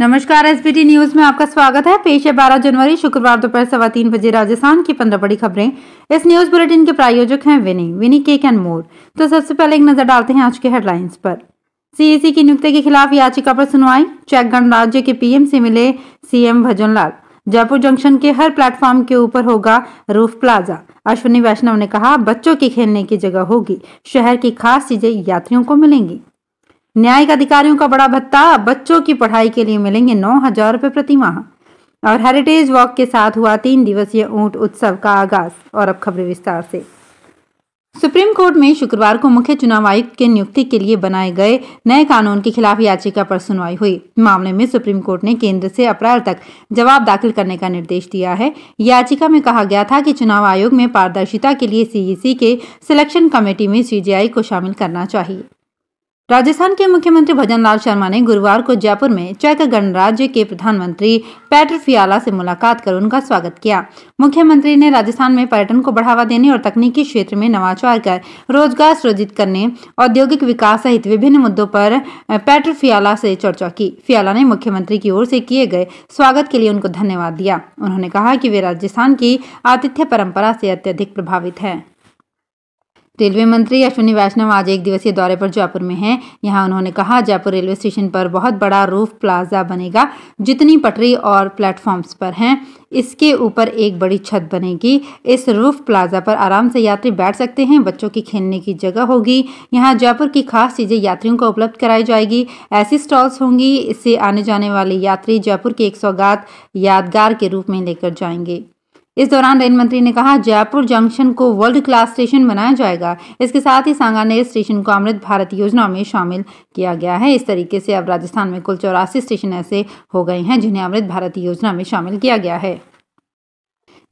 नमस्कार SBT news में आपका स्वागत है। पेश है 12 जनवरी, शुक्रवार दोपहर सवा तीन बजे राजस्थान की पंद्रह बड़ी खबरें। इस न्यूज़ बुलेटिन के प्रायोजक हैं विनी विनी केक एंड मोर। तो सबसे पहले एक नज़र डालते हैं आज के हेडलाइंस पर। सीएसी की नियुक्ति के खिलाफ याचिका पर सुनवाई, चेक गणराज्य के पीएम से मिले सीएम भजनलाल। जयपुर जंक्शन के हर प्लेटफॉर्म के ऊपर होगा रूफ प्लाजा। अश्विनी वैष्णव ने कहा, बच्चों के खेलने की जगह होगी, शहर की खास चीज़ें यात्रियों को मिलेंगी। न्यायिक अधिकारियों का बड़ा भत्ता, बच्चों की पढ़ाई के लिए मिलेंगे नौ हज़ार रुपए प्रति माह। और हेरिटेज वॉक के साथ हुआ तीन दिवसीय ऊँट उत्सव का आगाज़, और अब खबरें विस्तार से। सुप्रीम कोर्ट में शुक्रवार को मुख्य चुनाव आयुक्त के नियुक्ति के लिए बनाए गए नए कानून के खिलाफ याचिका पर सुनवाई हुई। मामले में सुप्रीम कोर्ट ने केंद्र से अप्रैल तक जवाब दाखिल करने का निर्देश दिया है। याचिका में कहा गया था कि चुनाव आयोग में पारदर्शिता के लिए सीईसी के सिलेक्शन कमेटी में सीजीआई को शामिल करना चाहिए। राजस्थान के मुख्यमंत्री भजनलाल शर्मा ने गुरुवार को जयपुर में चेक गणराज्य के प्रधानमंत्री पैटर फियाला से मुलाकात कर उनका स्वागत किया। मुख्यमंत्री ने राजस्थान में पर्यटन को बढ़ावा देने और तकनीकी क्षेत्र में नवाचार कर रोज़गार सृजित करने, औद्योगिक विकास सहित विभिन्न मुद्दों पर पैटर फियाला से चर्चा की। फियाला ने मुख्यमंत्री की ओर से किए गए स्वागत के लिए उनको धन्यवाद दिया। उन्होंने कहा कि वे राजस्थान की आतिथ्य परंपरा से अत्यधिक प्रभावित है। रेलवे मंत्री अश्विनी वैष्णव आज एक दिवसीय दौरे पर जयपुर में हैं। यहाँ उन्होंने कहा, जयपुर रेलवे स्टेशन पर बहुत बड़ा रूफ प्लाजा बनेगा, जितनी पटरी और प्लेटफॉर्म्स पर हैं, इसके ऊपर एक बड़ी छत बनेगी। इस रूफ प्लाजा पर आराम से यात्री बैठ सकते हैं, बच्चों की खेलने की जगह होगी। यहाँ जयपुर की खास चीज़ें यात्रियों को उपलब्ध कराई जाएगी। ऐसी स्टॉल्स होंगी, इससे आने जाने वाले यात्री जयपुर की एक सौगात यादगार के रूप में लेकर जाएँगे। इस दौरान रेल मंत्री ने कहा, जयपुर जंक्शन को वर्ल्ड क्लास स्टेशन बनाया जाएगा। इसके साथ ही सांगानेर स्टेशन को अमृत भारत योजना में शामिल किया गया है। इस तरीके से अब राजस्थान में कुल चौरासी स्टेशन ऐसे हो गए हैं जिन्हें अमृत भारत योजना में शामिल किया गया है।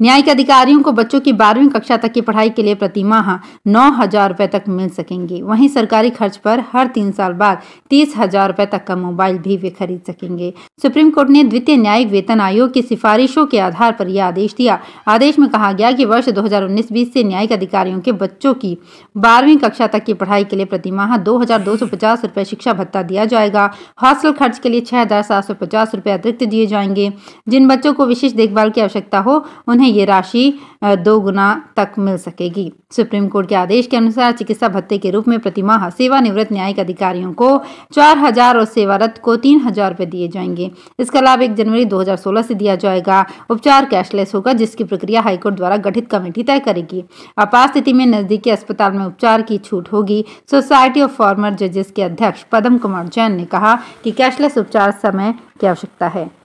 न्यायिक अधिकारियों को बच्चों की बारहवीं कक्षा तक की पढ़ाई के लिए प्रति माह नौ हज़ार रुपए तक मिल सकेंगे। वहीं सरकारी खर्च पर हर तीन साल बाद तीस हज़ार रुपए तक का मोबाइल भी वे खरीद सकेंगे। सुप्रीम कोर्ट ने द्वितीय न्यायिक वेतन आयोग की सिफारिशों के आधार पर यह आदेश दिया। आदेश में कहा गया कि वर्ष दो हज़ार से न्यायिक अधिकारियों के बच्चों की बारहवीं कक्षा तक की पढ़ाई के लिए प्रति माह दो हज़ार दो सौ पचास रुपए शिक्षा भत्ता दिया जाएगा। हॉस्टल खर्च के लिए छह हज़ार सात सौ पचास रुपए अतिरिक्त दिए जाएँगे। जिन बच्चों को विशेष देखभाल की आवश्यकता हो, उन्हें ये राशि दो गुना तक मिल सकेगी। सुप्रीम कोर्ट के आदेश के अनुसार चिकित्सा भत्ते के रूप में प्रतिमाह सेवानिवृत्त न्यायिक अधिकारियों को चार हज़ार और सेवारत को तीन हज़ार रुपए दिए जाएँगे। इसका लाभ एक जनवरी 2016 से दिया जाएगा। उपचार कैशलेस होगा, जिसकी प्रक्रिया हाईकोर्ट द्वारा गठित कमेटी तय करेगी। आपात स्थिति में नजदीकी अस्पताल में उपचार की छूट होगी। सोसाइटी ऑफ़ फॉर्मर जजेस के अध्यक्ष पदम कुमार जैन ने कहा कि कैशलेस उपचार समय की आवश्यकता है।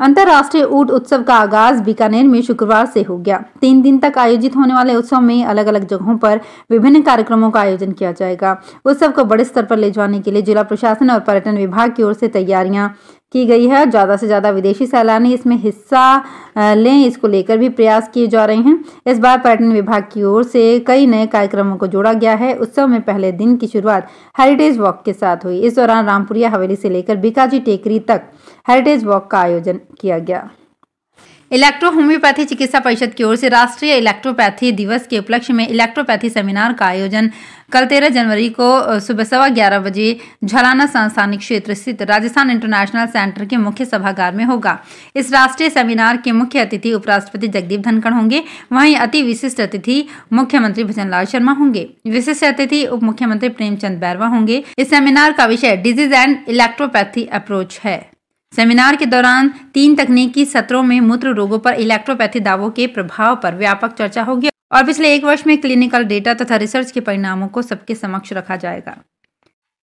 अंतर्राष्ट्रीय ऊट उत्सव का आगाज़ बीकानेर में शुक्रवार से हो गया। तीन दिन तक आयोजित होने वाले उत्सव में अलग अलग जगहों पर विभिन्न कार्यक्रमों का आयोजन किया जाएगा। उत्सव को बड़े स्तर पर ले जाने के लिए जिला प्रशासन और पर्यटन विभाग की ओर से तैयारियाँ की गई है। ज़्यादा से ज़्यादा विदेशी सैलानी इसमें हिस्सा लें, इसको लेकर भी प्रयास किए जा रहे हैं। इस बार पर्यटन विभाग की ओर से कई नए कार्यक्रमों को जोड़ा गया है। उत्सव में पहले दिन की शुरुआत हेरिटेज वॉक के साथ हुई। इस दौरान रामपुरिया हवेली से लेकर बीकाजी टेकरी तक हेरिटेज वॉक का आयोजन किया गया। इलेक्ट्रो होम्योपैथी चिकित्सा परिषद की ओर से राष्ट्रीय इलेक्ट्रोपैथी दिवस के उपलक्ष्य में इलेक्ट्रोपैथी सेमिनार का आयोजन कल तेरह जनवरी को सुबह सवा ग्यारह बजे झलाना संस्थानिक क्षेत्र स्थित राजस्थान इंटरनेशनल सेंटर के मुख्य सभागार में होगा। इस राष्ट्रीय सेमिनार के मुख्य अतिथि उपराष्ट्रपति जगदीप धनखड़ होंगे। वहीं अति विशिष्ट अतिथि मुख्यमंत्री भजनलाल शर्मा होंगे। विशिष्ट अतिथि उप मुख्यमंत्री प्रेमचंद बैरवा होंगे। इस सेमिनार का विषय डिज़ीज़ एंड इलेक्ट्रोपैथी अप्रोच है। सेमिनार के दौरान तीन तकनीकी सत्रों में मूत्र रोगों पर इलेक्ट्रोपैथी दावों के प्रभाव पर व्यापक चर्चा होगी और पिछले एक वर्ष में क्लिनिकल डेटा तथा रिसर्च के परिणामों को सबके समक्ष रखा जाएगा।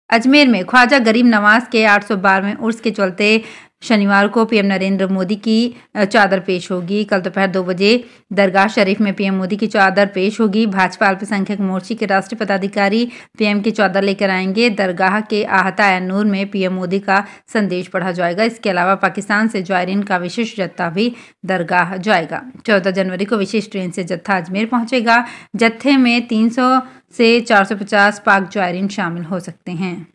अजमेर में ख्वाजा गरीब नवाज़ के आठ सौ बारहवें उर्स के चलते शनिवार को पीएम नरेंद्र मोदी की चादर पेश होगी। कल दोपहर दो बजे दरगाह शरीफ में पीएम मोदी की चादर पेश होगी। भाजपा अल्पसंख्यक मोर्चे के राष्ट्रीय पदाधिकारी पीएम की चादर लेकर आएँगे। दरगाह के आहता एनूर में पीएम मोदी का संदेश पढ़ा जाएगा। इसके अलावा पाकिस्तान से जायरीन का विशेष जत्था भी दरगाह जाएगा। चौदह जनवरी को विशेष ट्रेन से जत्था अजमेर पहुंचेगा। जत्थे में तीन सौ से चार सौ पचास पाक जायरीन शामिल हो सकते हैं।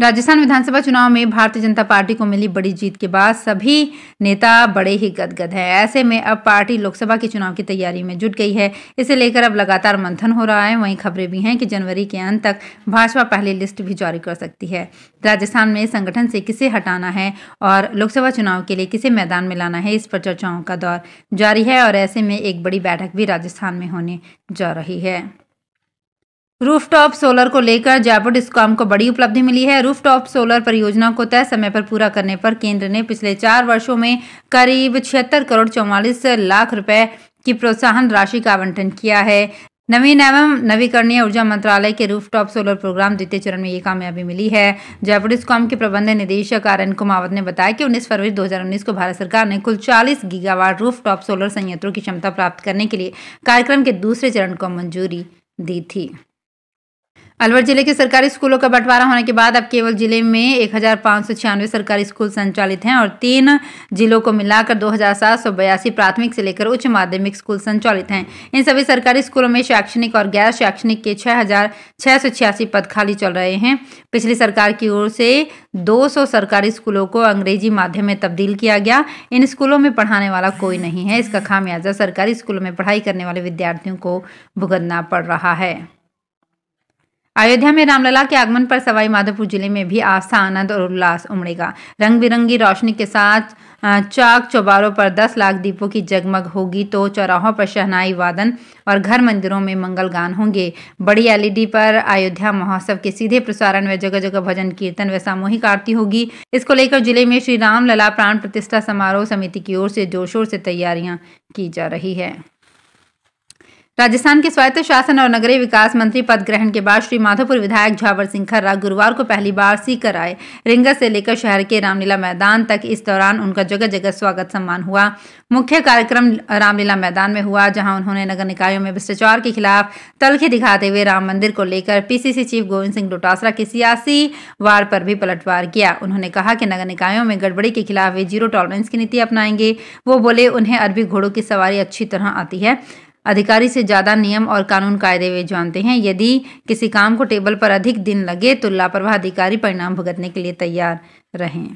राजस्थान विधानसभा चुनाव में भारतीय जनता पार्टी को मिली बड़ी जीत के बाद सभी नेता बड़े ही गदगद हैं। ऐसे में अब पार्टी लोकसभा के चुनाव की तैयारी में जुट गई है। इसे लेकर अब लगातार मंथन हो रहा है। वहीं खबरें भी हैं कि जनवरी के अंत तक भाजपा पहली लिस्ट भी जारी कर सकती है। राजस्थान में संगठन से किसे हटाना है और लोकसभा चुनाव के लिए किसे मैदान में लाना है, इस पर चर्चाओं का दौर जारी है और ऐसे में एक बड़ी बैठक भी राजस्थान में होने जा रही है। रूफटॉप सोलर को लेकर जयपुर डिस्कॉम को बड़ी उपलब्धि मिली है। रूफटॉप सोलर परियोजना को तय समय पर पूरा करने पर केंद्र ने पिछले चार वर्षों में करीब छिहत्तर करोड़ चौवालीस लाख रुपए की प्रोत्साहन राशि का आवंटन किया है। नवीन एवं नवीकरणीय ऊर्जा मंत्रालय के रूफटॉप सोलर प्रोग्राम द्वितीय चरण में ये कामयाबी मिली है। जयपुर डिस्कॉम के प्रबंध निदेशक आर एन कुमावत ने बताया कि 19 फरवरी 2019 को भारत सरकार ने कुल 40 गीगावाट रूफटॉप सोलर संयंत्रों की क्षमता प्राप्त करने के लिए कार्यक्रम के दूसरे चरण को मंजूरी दी थी। अलवर ज़िले के सरकारी स्कूलों का बंटवारा होने के बाद अब केवल ज़िले में एक हज़ार पाँच सौ छियानवे सरकारी स्कूल संचालित हैं और तीन जिलों को मिलाकर दो हज़ार सात सौ बयासी प्राथमिक से लेकर उच्च माध्यमिक स्कूल संचालित हैं। इन सभी सरकारी स्कूलों में शैक्षणिक और गैर शैक्षणिक के छह हज़ार छह सौ छियासी पद खाली चल रहे हैं। पिछली सरकार की ओर से 200 सरकारी स्कूलों को अंग्रेज़ी माध्यम में तब्दील किया गया। इन स्कूलों में पढ़ाने वाला कोई नहीं है। इसका खामियाजा सरकारी स्कूलों में पढ़ाई करने वाले विद्यार्थियों को भुगतना पड़ रहा है। अयोध्या में रामलला के आगमन पर सवाई माधोपुर ज़िले में भी आस्था, आनंद और उल्लास उमड़ेगा। रंग बिरंगी रोशनी के साथ चाक चौबारों पर 10 लाख दीपों की जगमग होगी तो चौराहों पर शहनाई, वादन और घर मंदिरों में मंगल गान होंगे। बड़ी एलईडी पर अयोध्या महोत्सव के सीधे प्रसारण में जगह जगह भजन, कीर्तन व सामूहिक आरती होगी। इसको लेकर ज़िले में श्री राम लला प्राण प्रतिष्ठा समारोह समिति की ओर से ज़ोर शोर से तैयारियाँ की जा रही है। राजस्थान के स्वायत्त शासन और नगरीय विकास मंत्री पद ग्रहण के बाद श्री माधोपुर विधायक झावर सिंह खर्रा गुरुवार को पहली बार सीकर आए। रिंगत से लेकर शहर के रामलीला मैदान तक इस दौरान उनका जगह जगह स्वागत सम्मान हुआ। मुख्य कार्यक्रम रामलीला मैदान में हुआ, जहाँ उन्होंने नगर निकायों में भ्रष्टाचार के खिलाफ तलखे दिखाते हुए राम मंदिर को लेकर पीसीसी चीफ गोविंद सिंह डोटासरा के सियासी वार पर भी पलटवार किया। उन्होंने कहा कि नगर निकायों में गड़बड़ी के खिलाफ वे ज़ीरो टॉलरेंस की नीति अपनाएँगे। वो बोले, उन्हें अरबी घोड़ों की सवारी अच्छी तरह आती है। अधिकारी से ज़्यादा नियम और कानून कायदे वे जानते हैं। यदि किसी काम को टेबल पर अधिक दिन लगे तो लापरवाह अधिकारी परिणाम भुगतने के लिए तैयार रहें।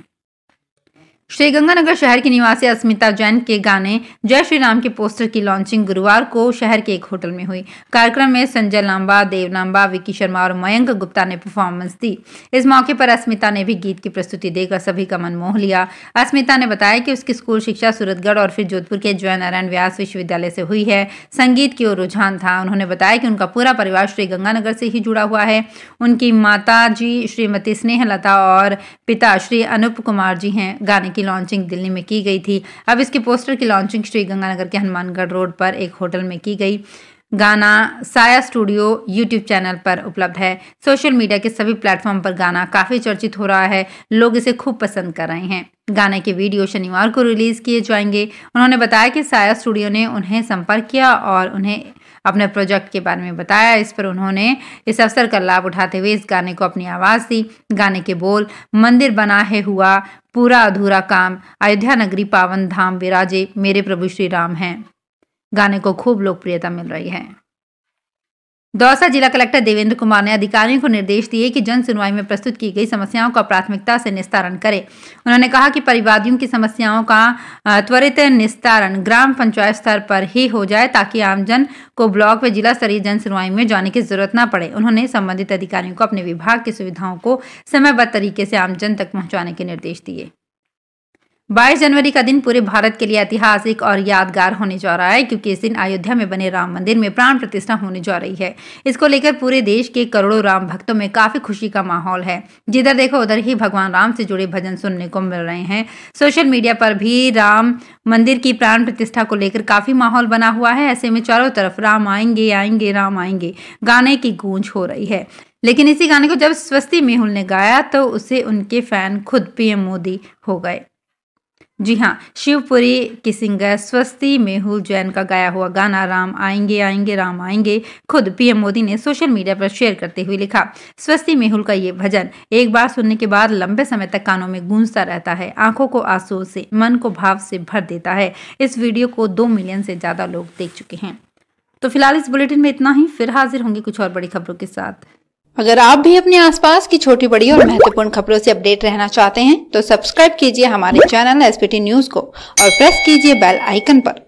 श्रीगंगानगर शहर की निवासी अस्मिता जैन के गाने जय श्री राम के पोस्टर की लॉन्चिंग गुरुवार को शहर के एक होटल में हुई। कार्यक्रम में संजय लांबा, देव लांबा, विकी शर्मा और मयंक गुप्ता ने परफॉर्मेंस दी। इस मौके पर अस्मिता ने भी गीत की प्रस्तुति देकर सभी का मन मोह लिया। अस्मिता ने बताया कि उसकी स्कूल शिक्षा सूरतगढ़ और फिर जोधपुर के जय नारायण व्यास विश्वविद्यालय से हुई है। संगीत की ओर रुझान था। उन्होंने बताया कि उनका पूरा परिवार श्री गंगानगर से ही जुड़ा हुआ है। उनकी माता जी श्रीमती स्नेहलता और पिता श्री अनूप कुमार जी हैं। गाने की लॉन्चिंग दिल्ली में की गई थी। अब इसके पोस्टर की लॉन्चिंग श्री गंगानगर के हनुमानगढ़ रोड पर एक होटल में की गई। गाना साया स्टूडियो यूट्यूब चैनल पर उपलब्ध है। सोशल मीडिया के सभी प्लेटफॉर्म पर गाना काफ़ी चर्चित हो रहा है। लोग इसे खूब पसंद कर रहे हैं। गाने के वीडियो शनिवार को रिलीज़ किए जाएँगे। उन्होंने बताया कि साया स्टूडियो ने उन्हें संपर्क किया और उन्हें अपने प्रोजेक्ट के बारे में बताया। इस पर उन्होंने इस अवसर का लाभ उठाते हुए इस गाने को अपनी आवाज़ दी। गाने के बोल, मंदिर बना है हुआ, पूरा अधूरा काम, अयोध्या नगरी पावन धाम विराजे, मेरे प्रभु श्री राम हैं। गाने को खूब लोकप्रियता मिल रही है। दौसा जिला कलेक्टर देवेंद्र कुमार ने अधिकारियों को निर्देश दिए कि जन सुनवाई में प्रस्तुत की गई समस्याओं का प्राथमिकता से निस्तारण करें। उन्होंने कहा कि परिवादियों की समस्याओं का त्वरित निस्तारण ग्राम पंचायत स्तर पर ही हो जाए ताकि आमजन को ब्लॉक व जिला स्तरीय जन सुनवाई में जाने की ज़रूरत न पड़े। उन्होंने संबंधित अधिकारियों को अपने विभाग की सुविधाओं को समयबद्ध तरीके से आमजन तक पहुँचाने के निर्देश दिए। 22 जनवरी का दिन पूरे भारत के लिए ऐतिहासिक और यादगार होने जा रहा है, क्योंकि इस दिन अयोध्या में बने राम मंदिर में प्राण प्रतिष्ठा होने जा रही है। इसको लेकर पूरे देश के करोड़ों राम भक्तों में काफ़ी खुशी का माहौल है। जिधर देखो, उधर ही भगवान राम से जुड़े भजन सुनने को मिल रहे हैं। सोशल मीडिया पर भी राम मंदिर की प्राण प्रतिष्ठा को लेकर काफ़ी माहौल बना हुआ है। ऐसे में चारों तरफ़ राम आएँगे आएँगे, राम आएँगे, गाने की गूंज हो रही है। लेकिन इसी गाने को जब स्वस्ति मेहुल ने गाया तो उसे उनके फ़ैन खुद पीएम मोदी हो गए। जी हाँ शिवपुरी की सिंगर स्वस्ति मेहुल जैन का गाया हुआ गाना राम आएँगे आएँगे, राम आएँगे, खुद पीएम मोदी ने सोशल मीडिया पर शेयर करते हुए लिखा। स्वस्ति मेहुल का ये भजन एक बार सुनने के बाद लंबे समय तक कानों में गूंजता रहता है, आँखों को आँसू से, मन को भाव से भर देता है। इस वीडियो को दो मिलियन से ज़्यादा लोग देख चुके हैं। तो फ़िलहाल इस बुलेटिन में इतना ही, फिर हाजिर होंगे कुछ और बड़ी खबरों के साथ। अगर आप भी अपने आसपास की छोटी बड़ी और महत्वपूर्ण खबरों से अपडेट रहना चाहते हैं तो सब्सक्राइब कीजिए हमारे चैनल एसपीटी न्यूज़ को और प्रेस कीजिए बेल आइकन पर।